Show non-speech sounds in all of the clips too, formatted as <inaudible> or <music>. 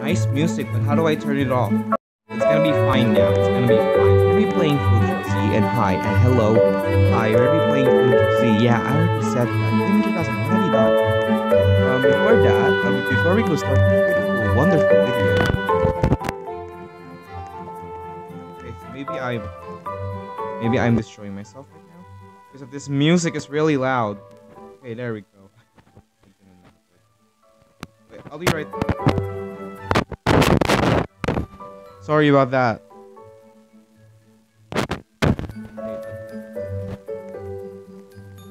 Nice music, but how do I turn it off? It's gonna be fine now. It's gonna be fine. We're gonna be playing Fuji and hi and hello. Hi, we're gonna be playing Fuji. Yeah, I already said that. Me 2000. What have you done? Um, before that, um, before we go start this beautiful, wonderful video. Okay, so maybe I'm, maybe I'm destroying myself right now because this music is really loud. Okay, there we go. I'll be right. there. Sorry about that.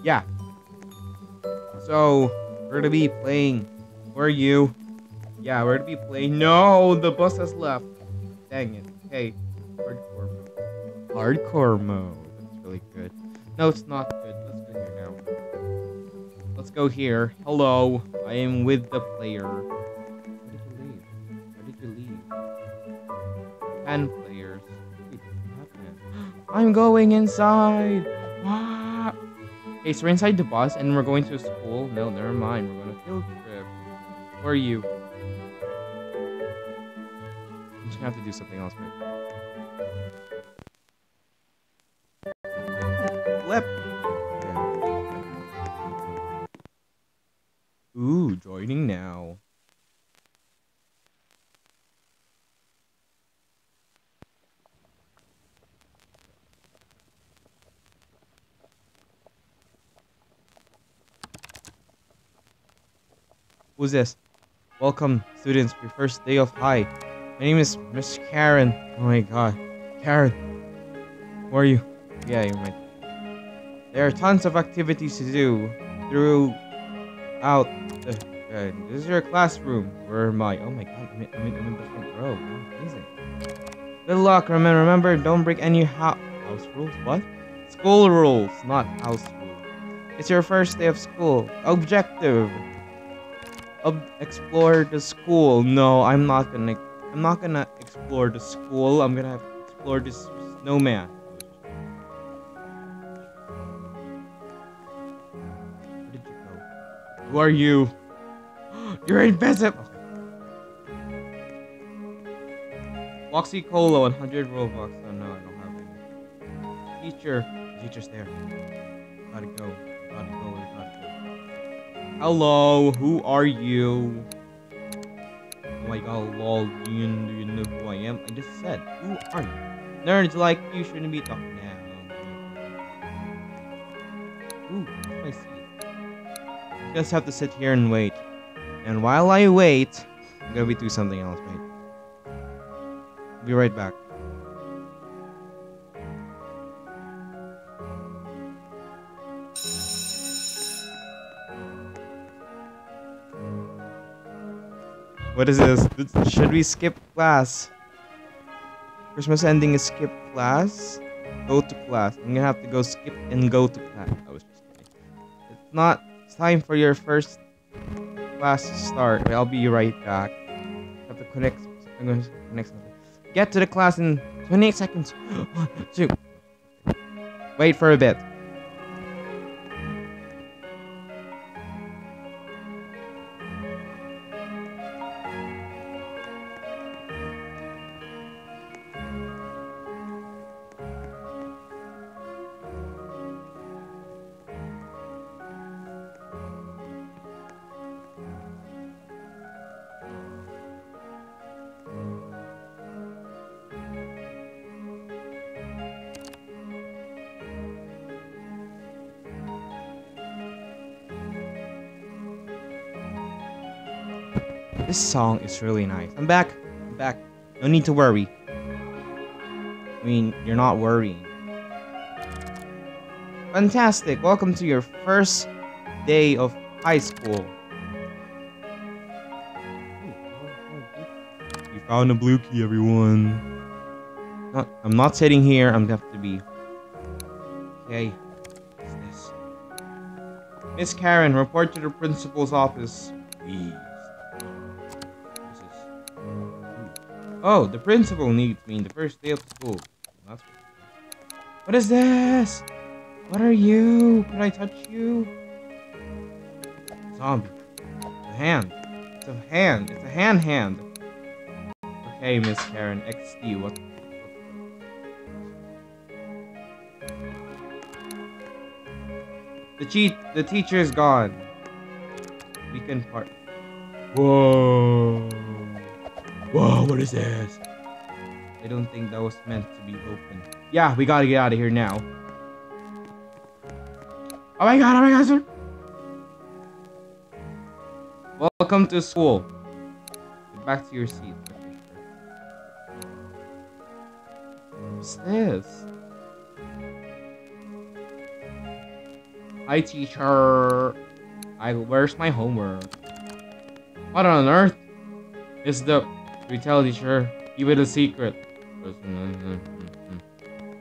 Yeah. So, we're gonna be playing. Where are you? Yeah, we're gonna be playing. No, the bus has left. Dang it. Okay. Hardcore mode. Hardcore mode. That's really good. No, it's not good. Let's go here. Hello. I am with the player. Where did you leave? Where did you leave? Ten players. <gasps> I'm going inside. What? Okay, so we're inside the bus and we're going to a school. No, never mind. We're going to field trip. Where are you? I'm just gonna have to do something else. Maybe. Who's this? Welcome, students, your first day of high. My name is Miss Karen. Oh my god. Karen. Who are you? Yeah, you're my... There are tons of activities to do throughout the... Uh, this is your classroom. Where am I? Oh my god, I'm in, I'm in, I'm in the front row. Amazing. Good luck. Remember, remember, don't break any ho house rules. What? School rules, not house rules. It's your first day of school. Objective. Explore the school. No, I'm not gonna. I'm not gonna explore the school. I'm gonna explore this snowman. Where did you go? Who are you? <gasps> You're invisible. Bloxy Cola, 100 Robux. Oh no, I don't have any. Teacher, the teacher's there. Gotta go. Gotta go. Gotta go. Hello, who are you? Oh my god, lol, do you, do you know who I am? I just said, who are you? Nerds like you shouldn't be talking now. Ooh, my seat. Just have to sit here and wait. And while I wait, I'm gonna be doing something else, mate. Be right back. What is this? Should we skip class? Christmas ending is skip class. Go to class. I'm gonna have to go skip and go to class. I was just kidding. It's not. It's time for your first class to start. I'll be right back. have to connect. I'm gonna connect something. Get to the class in 28 seconds. <gasps> One, two. Wait for a bit. This song is really nice. I'm back. I'm back. No need to worry. I mean, you're not worrying. Fantastic. Welcome to your first day of high school. You found a blue key, everyone. Not, I'm not sitting here. I'm gonna have to be. Okay. Miss Karen, report to the principal's office, please. Oh, the principal needs me in the first day of school. What. Is this? What are you? Can I touch you? Zombie. The hand. It's a hand. It's a hand hand. Okay, Miss Karen. XD. What? The cheat. The teacher is gone. We can part. Whoa. Whoa, what is this? I don't think that was meant to be open. Yeah, we gotta get out of here now. Oh my god, oh my god, sir. Welcome to school. Get back to your seat. What's this? Hi, teacher. I where's my homework? What on earth is the we tell each other, keep it a secret?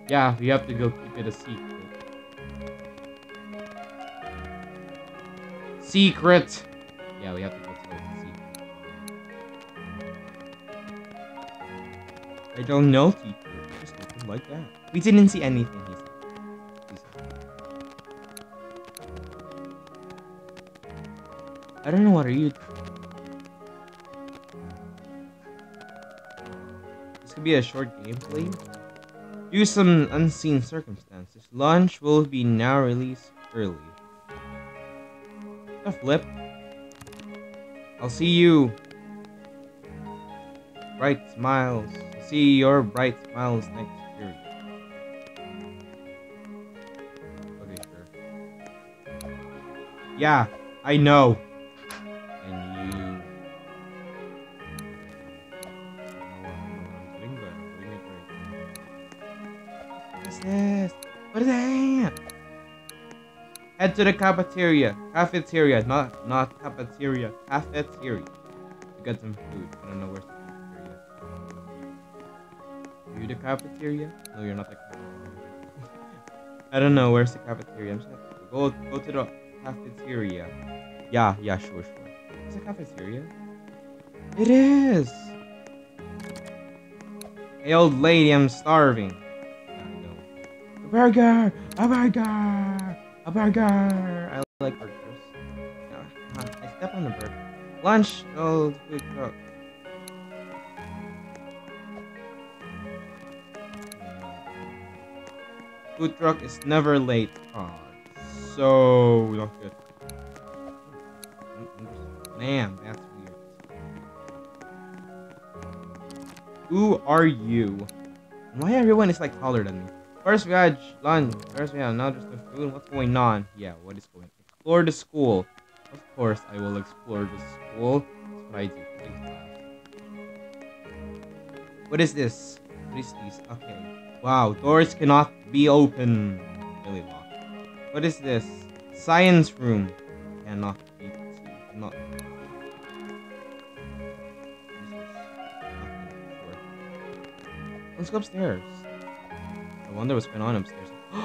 Yeah, we have to go keep it a secret. Secret. Yeah, we have to go tell it a secret. I don't know, teacher. Just open like that. We didn't see anything. I don't know what are you. Could be a short gameplay. Due to some unseen circumstances, launch will be now released early. A flip. I'll see you. Bright smiles. See your bright smiles next period. Okay, sure. Yeah, I know. This? What is that? Head to the cafeteria. Cafeteria, not not cafeteria. Cafeteria. To get some food. I don't know where's the cafeteria. Are you the cafeteria? No, you're not the cafeteria. <laughs> I don't know where's the cafeteria. I'm just go go to the cafeteria. Yeah, yeah, sure, sure. Is it cafeteria? It is. Hey, old lady, I'm starving. Burger! A burger! A burger! I like burgers. Huh, I step on the burger. Lunch! Oh, food truck. Food truck is never late. Oh, so not good. Man, that's weird. Who are you? Why everyone is like taller than me? First we had lunch. First we now just the food. What's going on? Yeah, what is going? On? Explore the school. Of course, I will explore the school. That's what I do. What is this? What is this? Okay. Wow, doors cannot be open. Really locked. What is this? Science room. Cannot be. Cannot. Let's go upstairs. I wonder what's going on upstairs. <gasps>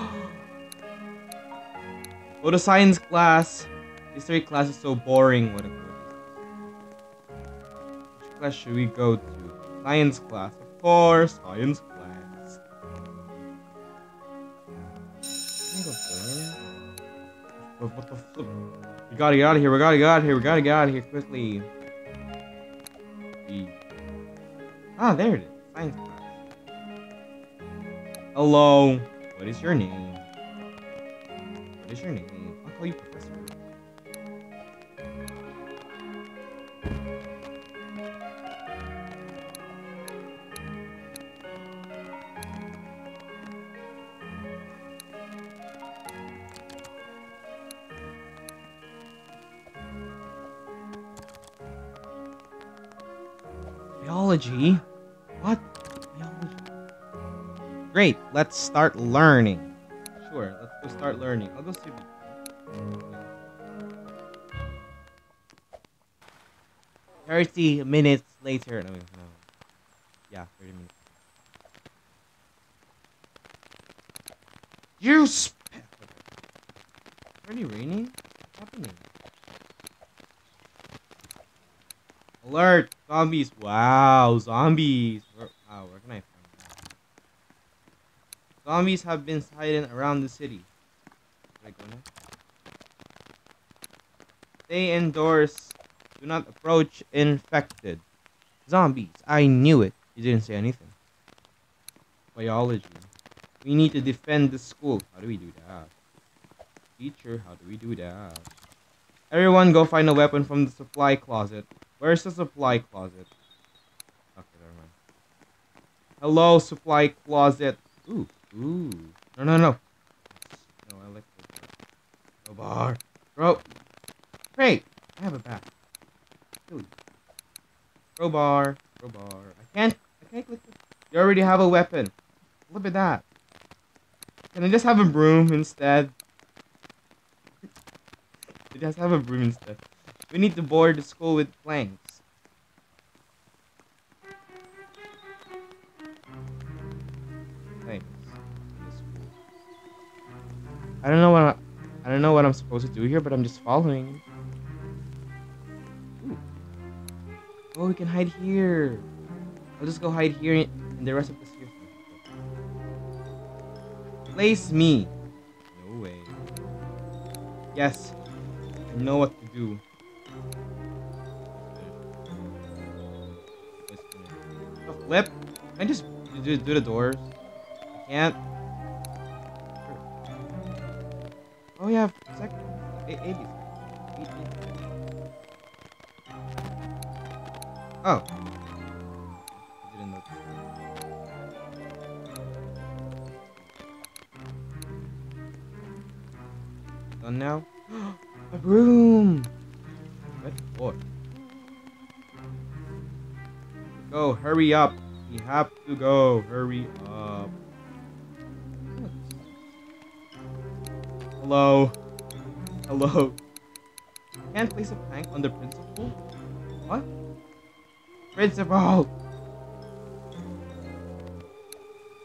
Go to science class. History class is so boring. What a Which class should we go to? Science class. Of course, science class. What the flip? We gotta get out of here. We gotta get out of here. We gotta get out of here quickly. Ah, there it is. Science class. Hello. What is your name? What is your name? I'll call you Professor. Biology? What? Great, let's start learning. Sure, let's go start learning. I'll go see. Thirty minutes later. No, no. Yeah, thirty minutes. You sp- already raining? What's happening? Alert! Zombies! Wow, zombies! Where, wow, where can I? Zombies have been sighted around the city. Stay indoors. Do not approach infected. Zombies. I knew it. You didn't say anything. Biology. We need to defend the school. How do we do that? Teacher, how do we do that? Everyone go find a weapon from the supply closet. Where's the supply closet? Okay, never mind. Hello, supply closet. Ooh, ooh. No, no, no. No, I like this. Crowbar. Bro. Great. I have a bat. Crowbar. Crowbar. I can't. I can't click this. You already have a weapon. Look at that. Can I just have a broom instead? <laughs> it just have a broom instead. We need to board the school with. Planks. I don't know what I, I don't know what I'm supposed to do here, but I'm just following. Ooh. Oh, we can hide here. I'll just go hide here, and the rest of this here. Place me. No way. Yes. I know what to do. A flip? Can I just do, do the doors? I can't. Eh, second. Eight, 80. Eight, eight. Oh. I didn't notice. Done now? <gasps> A room! What for? Go, hurry up. We have to go. Hurry up. Hello. Hello. Can't place a plank on the principal? What? Principal!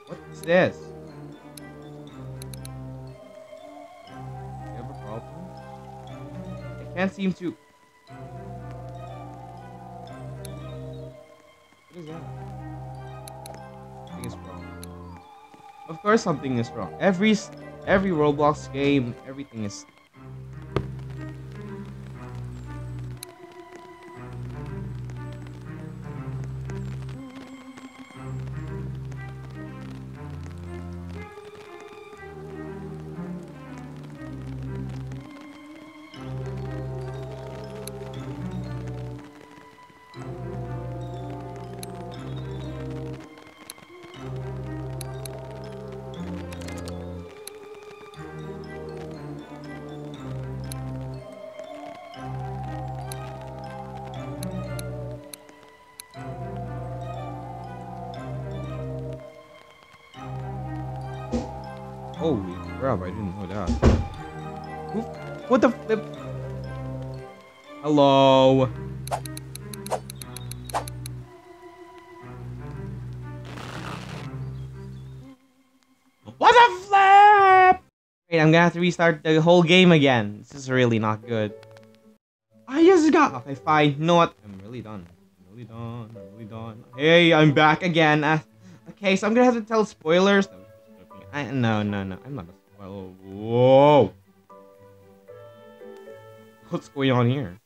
What's this? You have a problem? I can't seem to. What is that? Something is wrong. Of course, something is wrong. Every every Roblox game, everything is. I didn't know that. Who, what the? Hello. What a flip! Wait, I'm gonna have to restart the whole game again. This is really not good. I just got. Okay, fine. You know what? I'm really done. I'm really done. I'm really done. Hey, I'm back again. Uh, okay, so I'm gonna have to tell spoilers. No. I, no, no, no. I'm not spoiler. Whoa. What's going on here?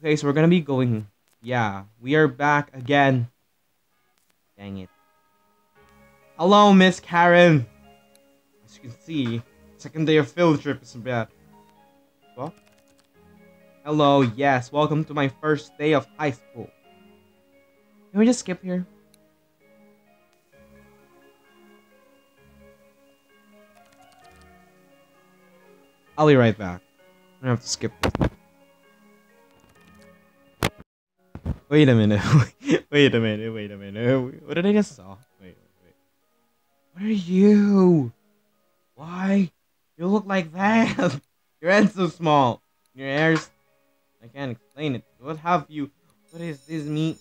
Okay, so we're gonna be going. Yeah, we are back again. Dang it. Hello, Miss Karen. As you can see, second day of field trip is bad. What? Hello, yes, welcome to my first day of high school. Can we just skip here? I'll be right back. I'm gonna have to skip this. Wait a minute. <laughs> wait a minute. Wait a minute. What did I just saw? Wait, wait. What are you? Why? You look like that. <laughs> Your head's so small. Your hair's. I can't explain it. What have you? What is this me?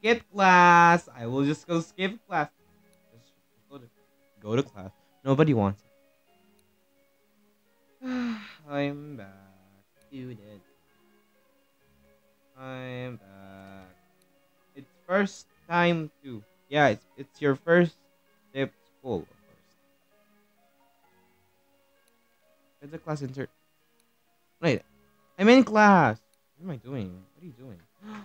Skip class. I will just go skip class. Go to, go to class. Nobody wants. I'm back. Dude. I'm back. It's first time to. Yeah, it's it's your first day school, of course. Get the class insert. Wait, I'm in class. What am I doing? What are you doing? <gasps>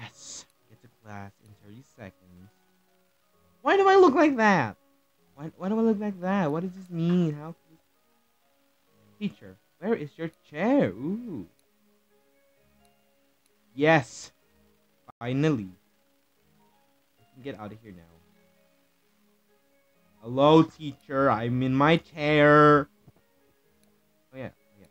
yes. Get to class in 30 seconds. Why do I look like that? Why, why do I look like that? What does this mean? How Teacher, where is your chair? Ooh. Yes. Finally. Get out of here now. Hello, teacher. I'm in my chair. Oh, yeah. Oh, yeah.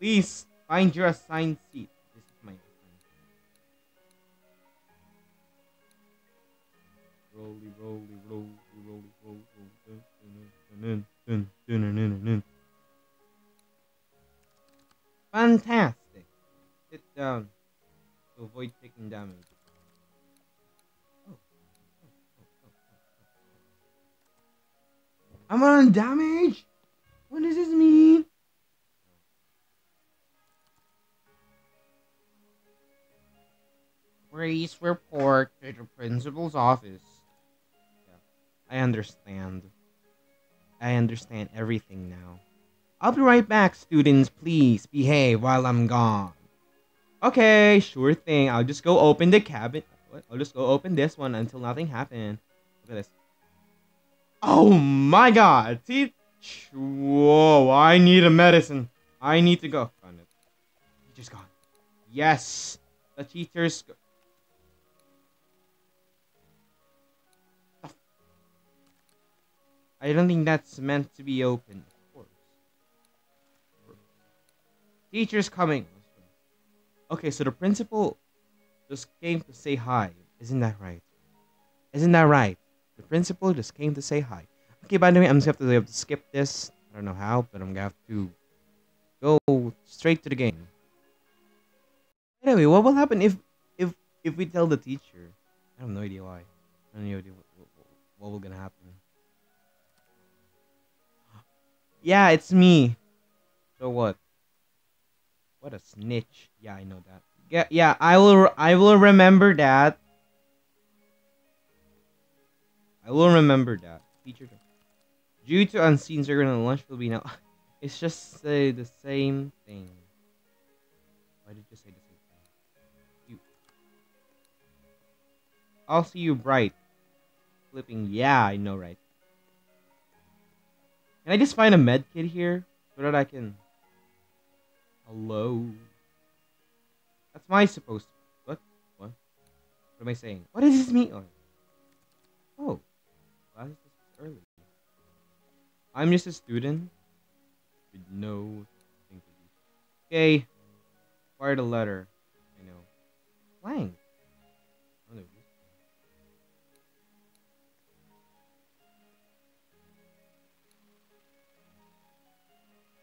Please find your assigned seat. This is my assigned seat. Rolly, rolly, rolly, rolly, rolly, rolly. Dun, Fantastic. Sit down to avoid taking damage. I'm on damage? What does this mean? Please report to the principal's office. Yeah, I understand. I understand everything now. I'll be right back, students. Please behave while I'm gone. Okay, sure thing. I'll just go open the cabin. I'll just go open this one until nothing happened. Look at this. Oh my god. Teach. Whoa, I need a medicine. I need to go. Found it. Teacher's gone. Yes. The teacher's. I don't think that's meant to be open. Of course. Teacher's coming. Okay, so the principal just came to say hi. Isn't that right? Isn't that right? The principal just came to say hi. Okay, by the way, I'm just gonna have to, skip this. I don't know how, but I'm gonna have to go straight to the game. Anyway, what will happen if if if we tell the teacher? I have no idea why. I have no idea what, what, what will gonna happen. Yeah, it's me. So what? What a snitch. Yeah, I know that. Yeah, yeah, I will I will remember that. I will remember that. Due to unseen circle the lunch will be now. <laughs> It's just say the same thing. Why did you say the same thing? You. I'll see you bright. Flipping. Yeah, I know, right? Can I just find a med kit here so that I can? Hello. That's my supposed. What? What? What am I saying? What does this mean? Oh, oh. class is early. I'm just a student with no thing to do. Okay. Acquired a letter. I know. Blank.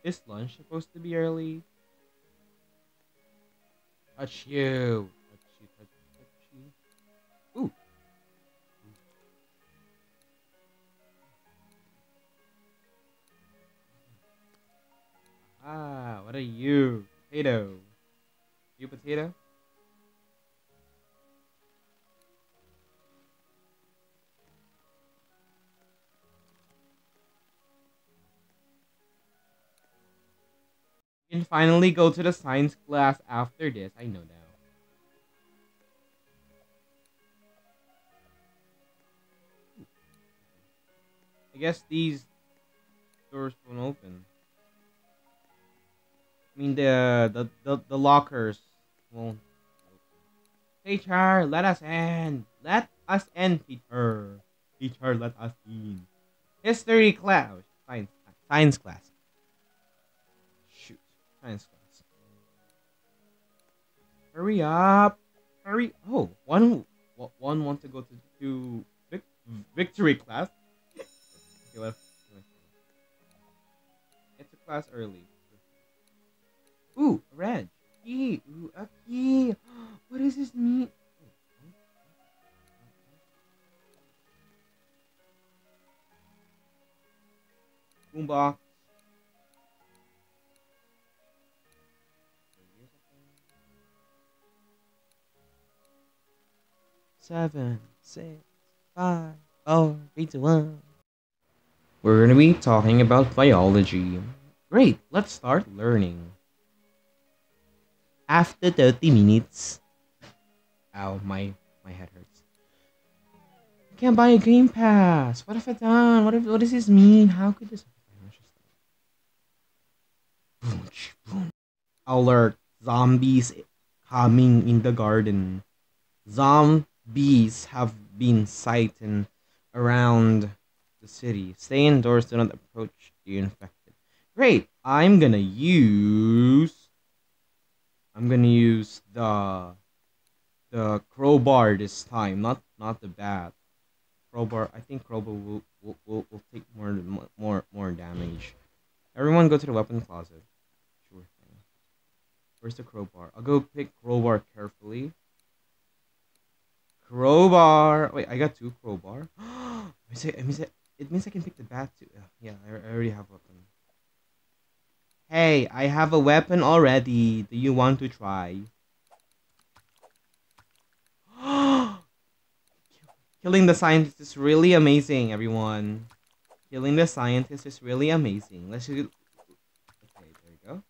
Is lunch supposed to be early? Touch you. Touch you, touch you, touch you. Ooh. Ah, what are you? Potato. You potato? Can finally go to the science class after this. I know now. I guess these doors won't open. I mean the the the, the lockers won't Hey Char, let us in. Let us in, Peter. Teacher, let us in. History class. Science science class. Science class. Hurry up! Hurry! Oh, one one want to go to to vic, victory class. okay, what? Get to class early. Ooh, red key. Ooh, a <gasps> key. What does this mean? Boombox. Seven, six, five, four, three, two, one. We're gonna be talking about biology. Great, let's start learning. after 30 minutes. Ow, my my head hurts. I can't buy a game pass. What have I done? What if, what does this mean? How could this Alert! Zombies coming in the garden. Zombies have been sighted around the city. Stay indoors, do not approach the infected. Great! I'm gonna use... I'm gonna use the... The crowbar this time, not not the bat. Crowbar, I think crowbar will, will, will, will take more, more, more damage. Everyone go to the weapon closet. Sure thing. Where's the crowbar? I'll go pick crowbar carefully. Crowbar! Wait, I got two crowbar. it, means I, it means I can pick the bat too. Yeah, I, I already have a weapon. Hey, I have a weapon already. Do you want to try? <gasps> Killing the scientist is really amazing, everyone. Killing the scientist is really amazing. Let's just... Okay, there you go.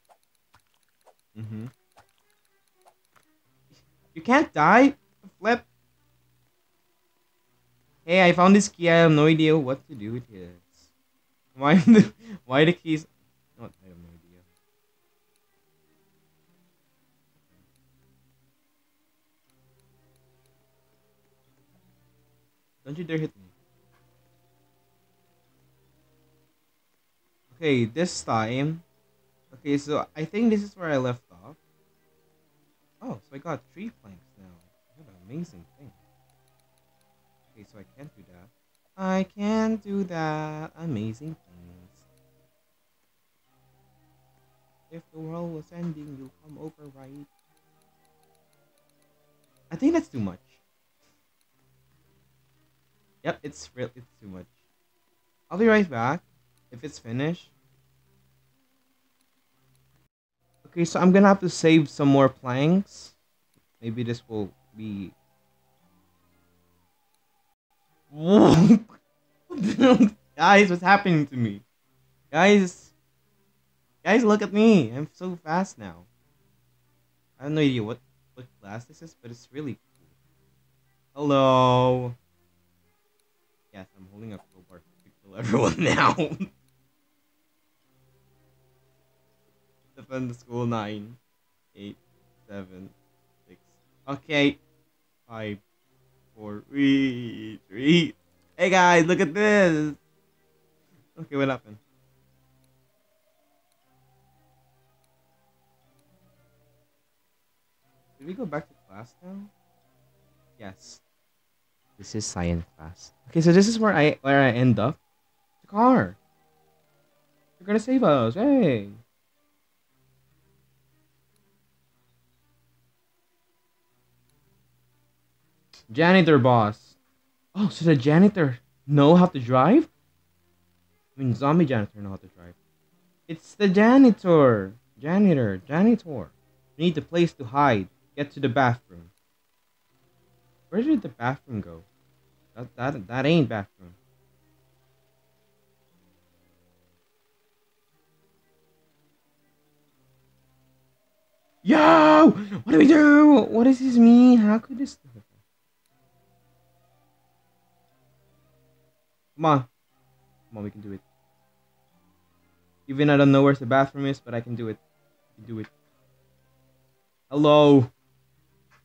Mm-hmm. You can't die? Flip. Hey, I found this key. I have no idea what to do with it. Why <laughs> the why the keys? Oh, I have no idea. Don't you dare hit me. Okay, this time. Okay, so I think this is where I left off. Oh, so I got three planks now. What an amazing thing. So I can't do that. I can't do that. Amazing things. If the world was ending, you'll come over, right? I think that's too much. Yep, it's real. It's too much. I'll be right back if it's finished. Okay, so I'm gonna have to save some more planks. Maybe this will be <laughs> guys, what's happening to me? Guys, guys, look at me. I'm so fast now. I have no idea what, what class this is, but it's really cool. Hello. Yes, I'm holding a crowbar to kill everyone <laughs> now. Defend the school Nine, eight, seven, six. Okay. five, four, three street. Hey guys, look at this. Okay, what happened? Did we go back to class now? Yes. This is science class. Okay, so this is where I where I end up. The car. You're gonna save us, hey! Janitor boss. Oh, so the janitor know how to drive? I mean, zombie janitor know how to drive. It's the janitor. Janitor. Janitor. We need a place to hide. Get to the bathroom. Where did the bathroom go? That that that ain't bathroom. Yo! What do we do? What does this mean? How could this Come on. Come on, we can do it. Even I don't know where the bathroom is, but I can do it. I can do it. Hello.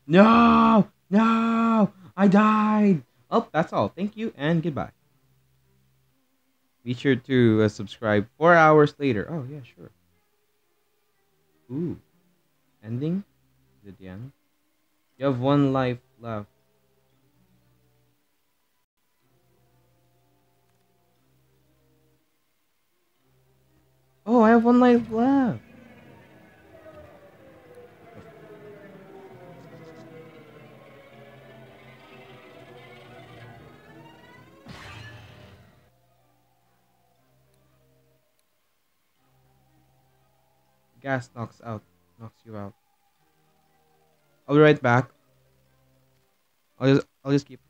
No! No! I died! Oh, that's all. Thank you and goodbye. Be sure to uh, subscribe four hours later. Oh, yeah, sure. Ooh. Ending? Is it the end? You have one life left. Oh, I have one life left. Gas knocks out, knocks you out. I'll be right back. I'll just, I'll just keep